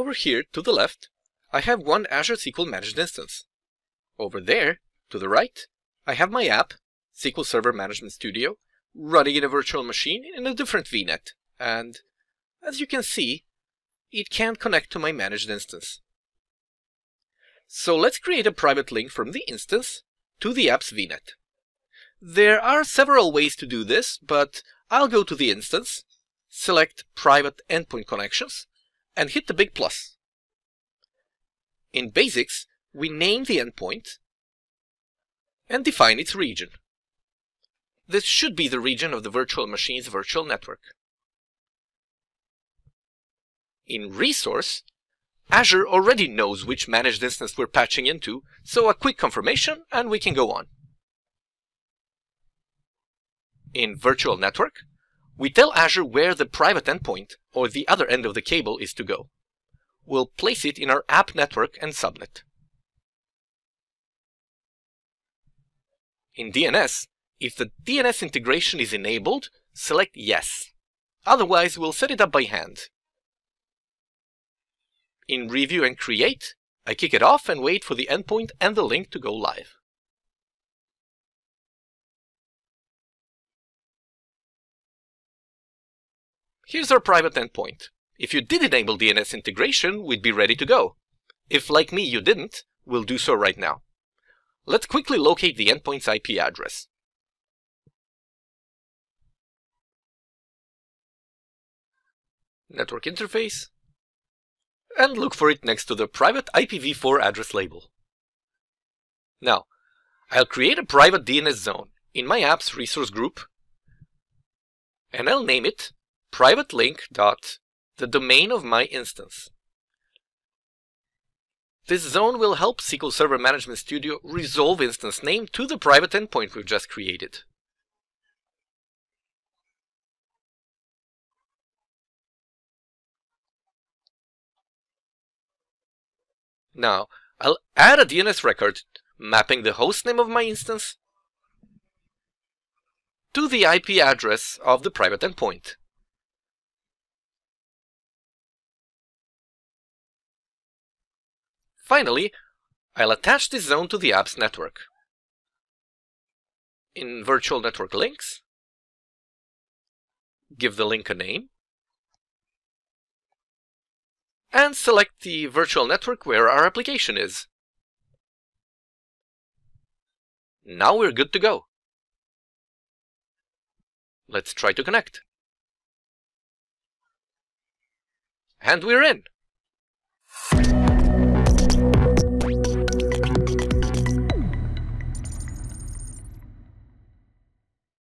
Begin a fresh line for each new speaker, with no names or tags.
over here to the left, I have one Azure SQL Managed instance. Over there, to the right, I have my app, SQL Server Management Studio, running in a virtual machine in a different VNet. And as you can see, it can't connect to my managed instance. So let's create a private link from the instance to the app's VNet. There are several ways to do this, but I'll go to the instance, select Private Endpoint Connections, and hit the big plus. In Basics, we name the endpoint and define its region. This should be the region of the virtual machine's virtual network. In Resource, Azure already knows which managed instance we're patching into, so a quick confirmation and we can go on. In Virtual Network, we tell Azure where the private endpoint, or the other end of the cable, is to go. We'll place it in our app network and subnet. In DNS, if the DNS integration is enabled, select Yes. Otherwise, we'll set it up by hand. In Review and Create, I kick it off and wait for the endpoint and the link to go live. Here's our private endpoint. If you did enable DNS integration, we'd be ready to go. If, like me, you didn't, we'll do so right now. Let's quickly locate the endpoint's IP address. Network interface, and look for it next to the private IPv4 address label. Now, I'll create a private DNS zone in my app's resource group, and I'll name it private link dot the domain of my instance. This zone will help SQL Server Management Studio resolve instance name to the private endpoint we've just created. Now, I'll add a DNS record mapping the hostname of my instance to the IP address of the private endpoint. Finally, I'll attach this zone to the app's network. In Virtual Network Links, give the link a name, and select the virtual network where our application is. Now we're good to go. Let's try to connect. And we're in.